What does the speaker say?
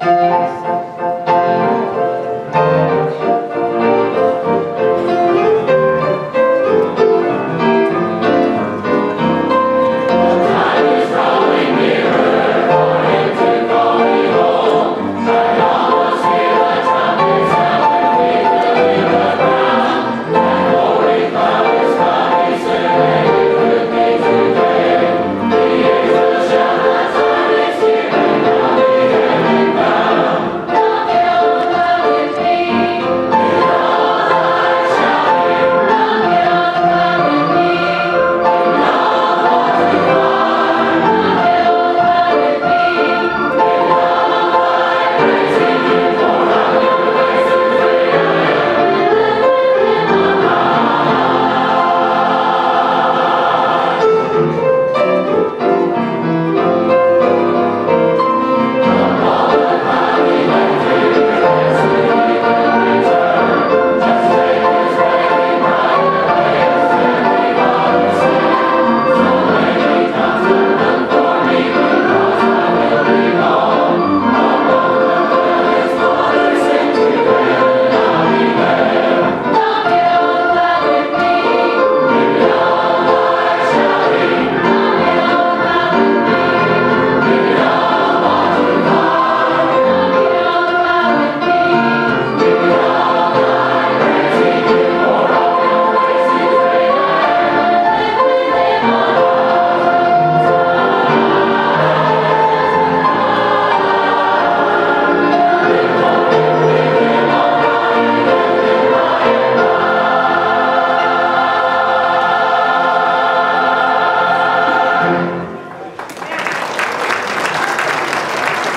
Música